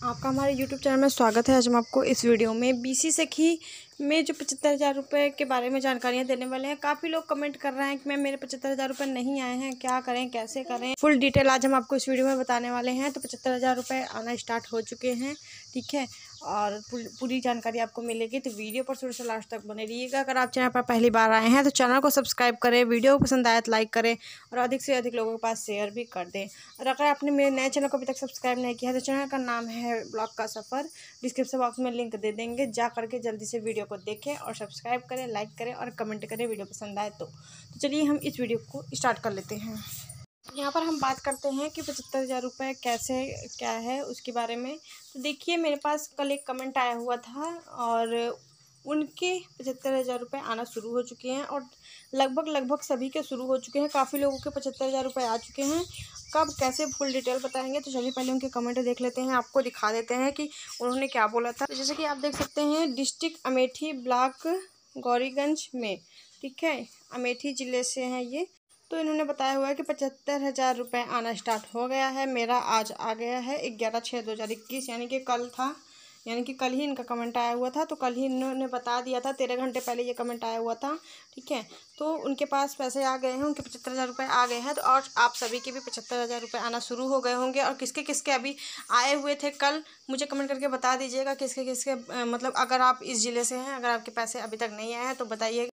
आपका हमारे YouTube channel में स्वागत है। आज हम आपको इस वीडियो में बीसी सखी में जो पचहत्तर हज़ार रुपये के बारे में जानकारियाँ देने वाले हैं। काफ़ी लोग कमेंट कर रहे हैं कि मैम, मेरे पचहत्तर हज़ार रुपये नहीं आए हैं। क्या करें? कैसे करें? फुल डिटेल आज हम आपको इस वीडियो में बताने वाले हैं। तो पचहत्तर हज़ार रुपये आना स्टार्ट हो चुके हैं। ठीक है? और पूरी जानकारी आपको मिलेगी। तो वीडियो पर शुरू से लास्ट तक बने रहिएगा। अगर आप चैनल पर पहली बार आए हैं तो चैनल को सब्सक्राइब करें वीडियो पसंद आए तो लाइक करें और अधिक से अधिक लोगों के पास शेयर भी कर दें। और अगर आपने मेरे नए चैनल को अभी तक सब्सक्राइब नहीं किया है तो चैनल का नाम है ब्लॉग का सफ़र। डिस्क्रिप्शन बॉक्स में लिंक दे देंगे। जा करके जल्दी से वीडियो को देखें और सब्सक्राइब करें लाइक करें और कमेंट करें वीडियो पसंद आए तो, तो चलिए हम इस वीडियो को स्टार्ट कर लेते हैं। यहाँ पर हम बात करते हैं कि पचहत्तर हज़ार रुपये कैसे क्या है उसके बारे में। तो देखिए मेरे पास कल एक कमेंट आया हुआ था और उनके पचहत्तर हज़ार रुपये आना शुरू हो चुके हैं और लगभग लगभग सभी के शुरू हो चुके हैं। काफ़ी लोगों के पचहत्तर हज़ार रुपये आ चुके हैं कब कैसे फुल डिटेल बताएँगे तो चलिए पहले उनके कमेंट देख लेते हैं, आपको दिखा देते हैं कि उन्होंने क्या बोला था। तो जैसे कि आप देख सकते हैं डिस्ट्रिक्ट अमेठी ब्लॉक गौरीगंज में, ठीक है? अमेठी ज़िले से हैं ये। तो इन्होंने बताया हुआ है कि पचहत्तर हज़ार रुपये आना स्टार्ट हो गया है। मेरा आज आ गया है ग्यारह छः दो हज़ार इक्कीस, यानी कि कल था। यानी कि कल ही इनका कमेंट आया हुआ था तो कल ही इन्होंने बता दिया था, तेरह घंटे पहले ये कमेंट आया हुआ था, ठीक है? तो उनके पास पैसे आ गए हैं, उनके पचहत्तर हज़ार रुपये आ गए हैं तो और आप सभी के भी पचहत्तर हज़ार रुपये आना शुरू हो गए होंगे, और किसके किसके अभी आए हुए थे कल, मुझे कमेंट करके बता दीजिएगा, किसके किसके मतलब अगर आप इस ज़िले से हैं, अगर आपके पैसे अभी तक नहीं आए हैं तो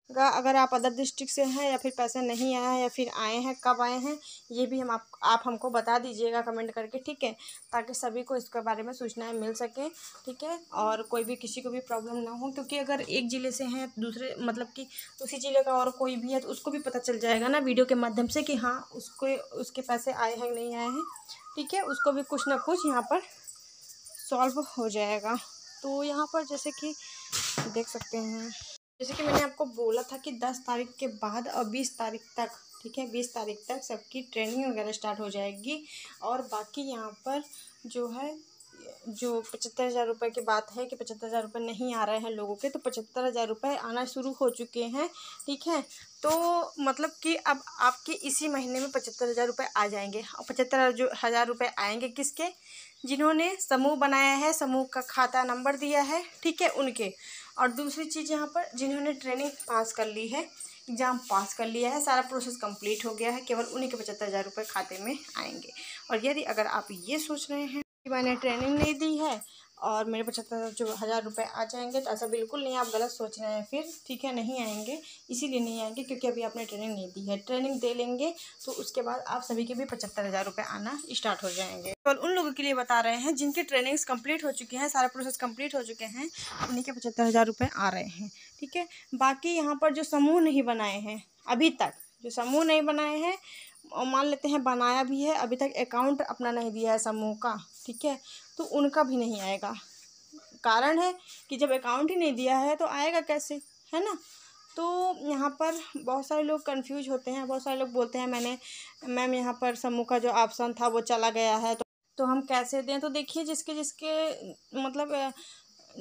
बताइएगा अगर आप अदर डिस्ट्रिक्ट से हैं या फिर पैसे नहीं आए हैं या फिर आए हैं, कब आए हैं, ये भी हम आप आप हमको बता दीजिएगा कमेंट करके, ठीक है? ताकि सभी को इसके बारे में सूचनाएँ मिल सकें, ठीक है? और कोई भी किसी को भी प्रॉब्लम ना हो, क्योंकि अगर एक ज़िले से हैं, दूसरे मतलब कि उसी ज़िले का और कोई भी है तो उसको भी पता चल जाएगा ना वीडियो के माध्यम से कि हाँ उसको, उसके पैसे आए हैं, नहीं आए हैं, ठीक है? उसको भी कुछ ना कुछ यहाँ पर सॉल्व हो जाएगा। तो यहाँ पर जैसे कि देख सकते हैं। जैसे कि मैंने आपको बोला था कि दस तारीख के बाद और बीस तारीख तक, ठीक है, बीस तारीख तक सबकी ट्रेनिंग वगैरह स्टार्ट हो जाएगी। और बाकी यहाँ पर जो है, जो पचहत्तर हज़ार रुपये की बात है कि पचहत्तर हज़ार रुपये नहीं आ रहे हैं लोगों के तो पचहत्तर हज़ार रुपये आना शुरू हो चुके हैं, ठीक है? तो मतलब कि अब आपके इसी महीने में पचहत्तर हज़ार रुपये आ जाएँगे। और पचहत्तर हज़ार रुपये आएँगे किसके? जिन्होंने समूह बनाया है, समूह का खाता नंबर दिया है, ठीक है, उनके। और दूसरी चीज़ यहाँ पर जिन्होंने ट्रेनिंग पास कर ली है एग्ज़ाम पास कर लिया है, सारा प्रोसेस कंप्लीट हो गया है, केवल उन्हीं के पचहत्तर हज़ार रुपये खाते में आएँगे। और यदि अगर आप ये सोच रहे हैं कि मैंने ट्रेनिंग नहीं दी है और मेरे पचहत्तर जो हज़ार रुपये आ जाएँगे तो ऐसा बिल्कुल नहीं आप गलत सोच रहे हैं, फिर ठीक है, नहीं आएँगे, इसीलिए नहीं आएँगे, क्योंकि अभी आपने ट्रेनिंग नहीं दी है। ट्रेनिंग दे लेंगे तो उसके बाद आप सभी के भी पचहत्तर हज़ार रुपये आना स्टार्ट हो जाएँगे। केवल उन लोगों के लिए बता रहे हैं, जिनकी ट्रेनिंग्स कंप्लीट हो चुकी हैं, सारा प्रोसेस कंप्लीट हो चुके हैं, उन्हीं के पचहत्तर हज़ार रुपये आ रहे हैं, ठीक है? बाकी यहाँ पर जो समूह नहीं बनाए हैं, अभी तक जो समूह नहीं बनाए हैं, मान लेते हैं, बनाया भी है, अभी तक अकाउंट अपना नहीं दिया है समूह का। ठीक है? तो उनका भी नहीं आएगा। कारण है कि जब अकाउंट ही नहीं दिया है तो आएगा कैसे? है ना? तो यहाँ पर बहुत सारे लोग कंफ्यूज होते हैं, बहुत सारे लोग बोलते हैं, मैंने, मैम यहाँ पर समूह का जो ऑप्शन था वो चला गया है तो तो हम कैसे दें? तो देखिए जिसके जिसके मतलब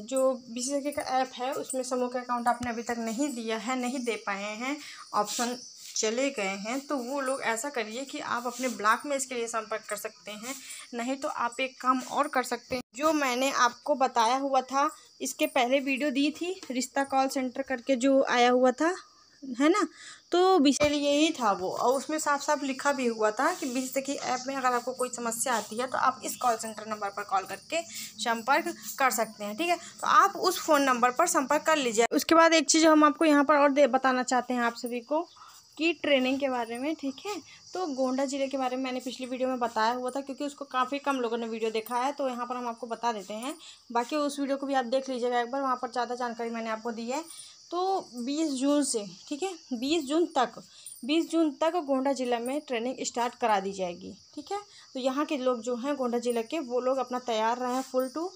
जो बी का ऐप है, उसमें समूह का अकाउंट आपने अभी तक नहीं दिया है, नहीं दे पाए हैं। ऑप्शन चले गए हैं तो वो लोग ऐसा करिए कि आप अपने ब्लॉक में इसके लिए संपर्क कर सकते हैं। नहीं तो आप एक काम और कर सकते हैं। जो मैंने आपको बताया हुआ था, इसके पहले वीडियो दी थी, रिश्ता कॉल सेंटर करके जो आया हुआ था, है ना? तो विषय यही था वो, और उसमें साफ़ साफ़ लिखा भी हुआ था कि बीस की ऐप में अगर आपको कोई समस्या आती है तो आप इस कॉल सेंटर नंबर पर कॉल करके संपर्क कर सकते हैं, ठीक है? तो आप उस फ़ोन नंबर पर संपर्क कर लीजिए। उसके बाद एक चीज़ हम आपको यहाँ पर और बताना चाहते हैं आप सभी को। की ट्रेनिंग के बारे में, ठीक है? तो गोंडा ज़िले के बारे में मैंने पिछली वीडियो में बताया हुआ था क्योंकि उसको काफ़ी कम लोगों ने वीडियो देखा है तो यहाँ पर हम आपको बता देते हैं। बाकी उस वीडियो को भी आप देख लीजिएगा एक बार, वहाँ पर ज़्यादा जानकारी मैंने आपको दी है। तो बीस जून से, ठीक है? बीस जून तक, बीस जून तक गोंडा ज़िला में ट्रेनिंग स्टार्ट करा दी जाएगी, ठीक है? तो यहाँ के लोग जो हैं गोंडा ज़िले के, वो लोग अपना तैयार रहें फुल टू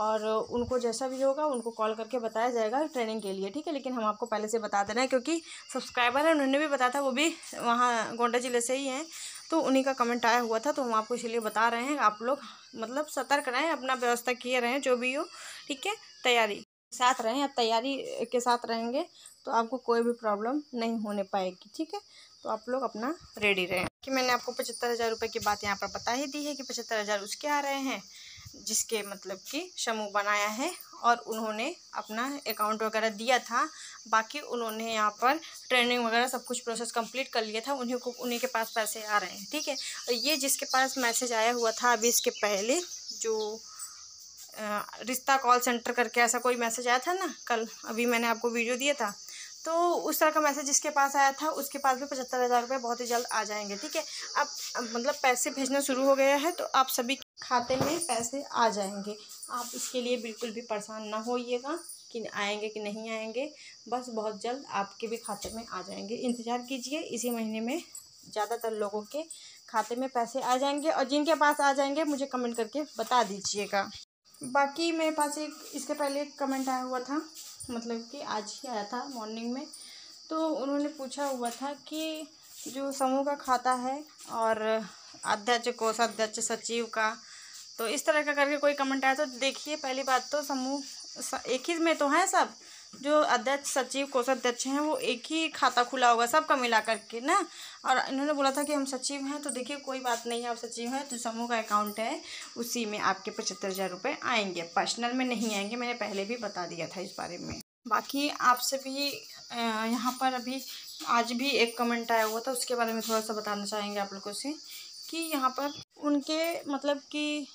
और उनको जैसा भी होगा उनको कॉल करके बताया जाएगा ट्रेनिंग के लिए, ठीक है? लेकिन हम आपको पहले से बता दे रहे हैं क्योंकि सब्सक्राइबर है, उन्होंने भी बताया था, वो भी वहाँ गोंडा ज़िले से ही हैं। तो उन्हीं का कमेंट आया हुआ था तो हम आपको इसीलिए बता रहे हैं, आप लोग मतलब सतर्क रहें, अपना व्यवस्था किए रहें, जो भी हो, ठीक है? तैयारी साथ रहें आप तैयारी के साथ रहेंगे तो आपको कोई भी प्रॉब्लम नहीं होने पाएगी, ठीक है? तो आप लोग अपना रेडी रहें। कि मैंने आपको पचहत्तर हज़ार रुपये की बात यहाँ पर बता ही दी है कि पचहत्तर हज़ार उसके आ रहे हैं। जिसके मतलब कि समूह बनाया है और उन्होंने अपना अकाउंट वगैरह दिया था। बाकी उन्होंने यहाँ पर ट्रेनिंग वगैरह सब कुछ प्रोसेस कंप्लीट कर लिया था। उन्हीं को, उन्हीं के पास पैसे आ रहे हैं, ठीक है? और ये जिसके पास मैसेज आया हुआ था अभी इसके पहले, जो रिश्ता कॉल सेंटर करके ऐसा कोई मैसेज आया था ना कल? अभी मैंने आपको वीडियो दिया था। तो उस तरह का मैसेज जिसके पास आया था, उसके पास भी पचहत्तर हज़ार रुपये बहुत ही जल्द आ जाएँगे, ठीक है? अब मतलब पैसे भेजना शुरू हो गया है तो आप सभी खाते में पैसे आ जाएँगे। आप इसके लिए बिल्कुल भी परेशान ना होइएगा कि आएँगे कि नहीं आएँगे, बस बहुत जल्द आपके भी खाते में आ जाएँगे। इंतज़ार कीजिए, इसी महीने में ज़्यादातर लोगों के खाते में पैसे आ जाएँगे और जिनके पास आ जाएँगे, मुझे कमेंट करके बता दीजिएगा। बाकी मेरे पास एक, इसके पहले एक कमेंट आया हुआ था मतलब कि आज ही आया था मॉर्निंग में। तो उन्होंने पूछा हुआ था कि जो समूह का खाता है और अध्यक्ष, कोषाध्यक्ष, सचिव का तो इस तरह का करके कोई कमेंट आया तो देखिए, पहली बात तो समूह एक ही में तो हैं सब? जो अध्यक्ष, सचिव, कोषाध्यक्ष हैं, वो एक ही खाता खुला होगा सबका मिला करके ना? और इन्होंने बोला था कि हम सचिव हैं तो देखिए, कोई बात नहीं है आप सचिव हैं तो समूह का अकाउंट है, उसी में आपके पचहत्तर हज़ार रुपये आएँगे। पर्सनल में नहीं आएँगे, मैंने पहले भी बता दिया था इस बारे में। बाकी आपसे भी यहाँ पर अभी, आज भी एक कमेंट आया हुआ था, उसके बारे में थोड़ा सा बताना चाहेंगे आप लोगों से, कि यहाँ पर उनके मतलब कि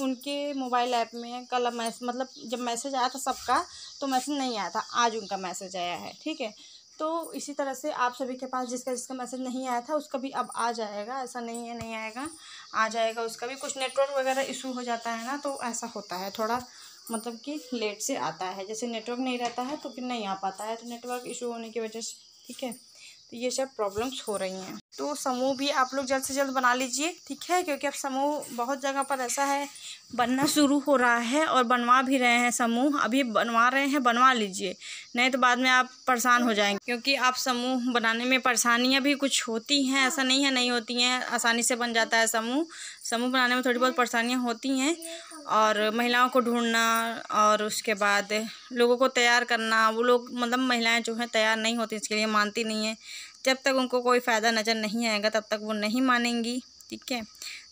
उनके मोबाइल ऐप में कल मैस मतलब जब मैसेज आया था सबका तो मैसेज नहीं आया था। आज उनका मैसेज आया है, ठीक है? तो इसी तरह से आप सभी के पास जिसका जिसका मैसेज नहीं आया था, उसका भी अब आ जाएगा। ऐसा नहीं है, नहीं आएगा। आ जाएगा उसका भी। कुछ नेटवर्क वगैरह इशू हो जाता है ना तो ऐसा होता है। थोड़ा मतलब कि लेट से आता है। जैसे नेटवर्क नहीं रहता है तो फिर नहीं आ पाता है। तो नेटवर्क इशू होने की वजह से, ठीक है? तो ये सब प्रॉब्लम्स हो रही हैं। तो समूह भी आप लोग जल्द से जल्द बना लीजिए, ठीक है? क्योंकि अब समूह बहुत जगह पर ऐसा है, बनना शुरू हो रहा है और बनवा भी रहे हैं समूह। अभी बनवा रहे हैं, बनवा लीजिए, नहीं तो बाद में आप परेशान हो जाएँगे। क्योंकि आप समूह बनाने में परेशानियाँ भी कुछ होती हैं, ऐसा नहीं है, नहीं होती हैं, आसानी से बन जाता है समूह। समूह बनाने में थोड़ी बहुत परेशानियाँ होती हैं। और महिलाओं को ढूंढना और उसके बाद लोगों को तैयार करना, वो लोग मतलब महिलाएँ जो हैं तैयार नहीं होती, इसके लिए मानती नहीं है। जब तक उनको कोई फ़ायदा नज़र नहीं आएगा, तब तक वो नहीं मानेंगी, ठीक है?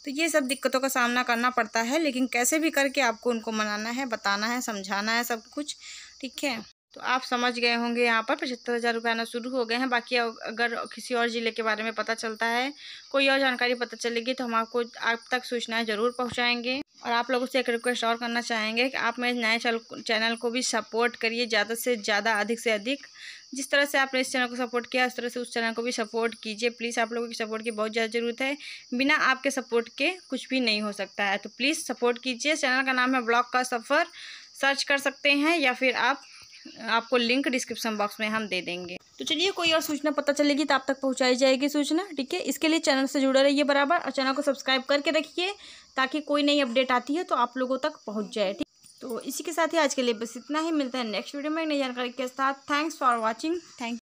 तो ये सब दिक्कतों का सामना करना पड़ता है, लेकिन कैसे भी करके आपको उनको मनाना है, बताना है, समझाना है सब कुछ, ठीक है? तो आप समझ गए होंगे यहाँ पर पचहत्तर हज़ार रुपये आना शुरू हो गए हैं। बाकी अगर किसी और ज़िले के बारे में पता चलता है, कोई और जानकारी पता चलेगी तो हम आपको आप तक सूचनाएँ ज़रूर पहुँचाएँगे। और आप लोगों से एक रिक्वेस्ट और करना चाहेंगे कि आप मेरे नए चैनल को भी सपोर्ट करिए ज़्यादा से ज़्यादा, अधिक से अधिक। जिस तरह से आपने इस चैनल को सपोर्ट किया, उस तरह से उस चैनल को भी सपोर्ट कीजिए। प्लीज़ आप लोगों की सपोर्ट की बहुत ज़्यादा ज़रूरत है। बिना आपके सपोर्ट के कुछ भी नहीं हो सकता है। तो प्लीज़ सपोर्ट कीजिए। चैनल का नाम है ब्लॉग का सफ़र सर्च कर सकते हैं या फिर आप आपको लिंक डिस्क्रिप्शन बॉक्स में हम दे देंगे। तो चलिए, कोई और सूचना पता चलेगी तो आप तक पहुंचाई जाएगी सूचना, ठीक है? इसके लिए चैनल से जुड़े रहिए बराबर और चैनल को सब्सक्राइब करके रखिए ताकि कोई नई अपडेट आती है तो आप लोगों तक पहुँच जाए, ठीक? तो इसी के साथ ही आज के लिए बस इतना ही। मिलता है नेक्स्ट वीडियो में। नई जानकारी के साथ। Thanks for watching thank